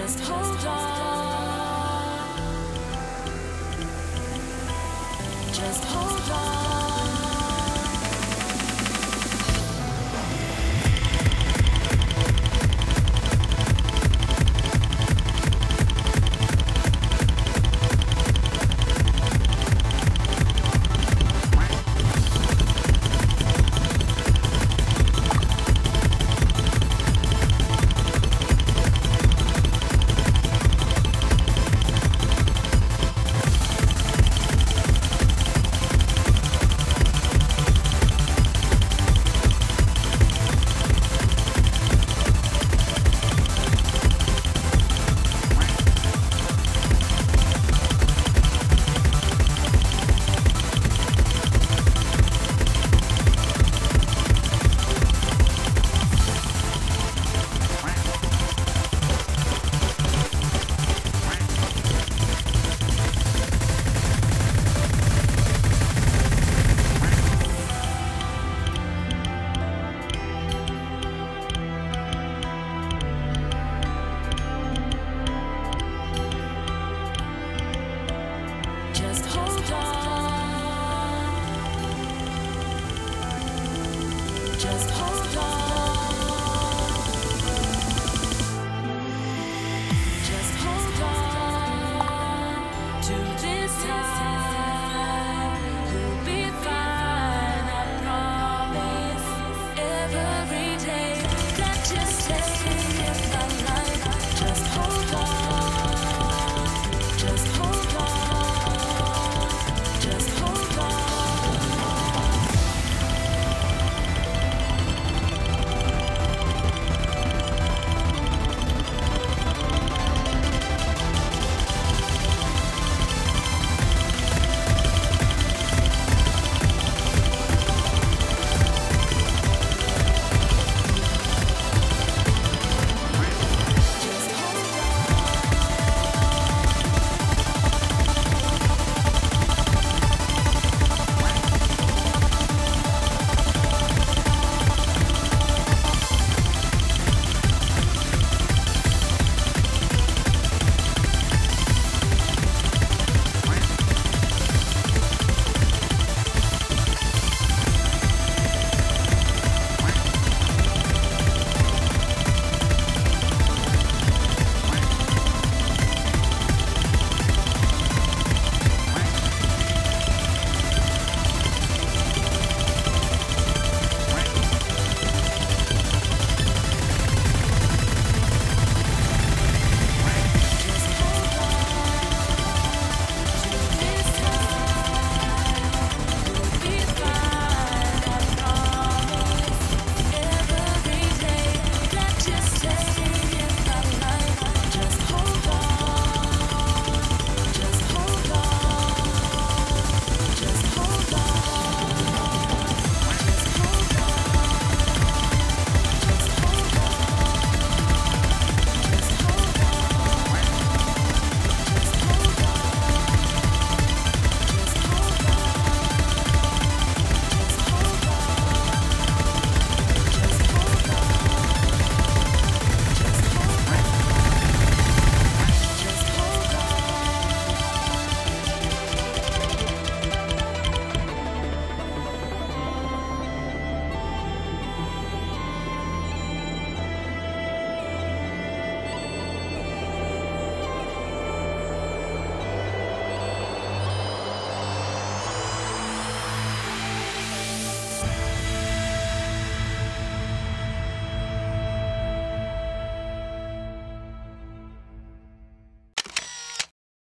Just hold on. Just hold on.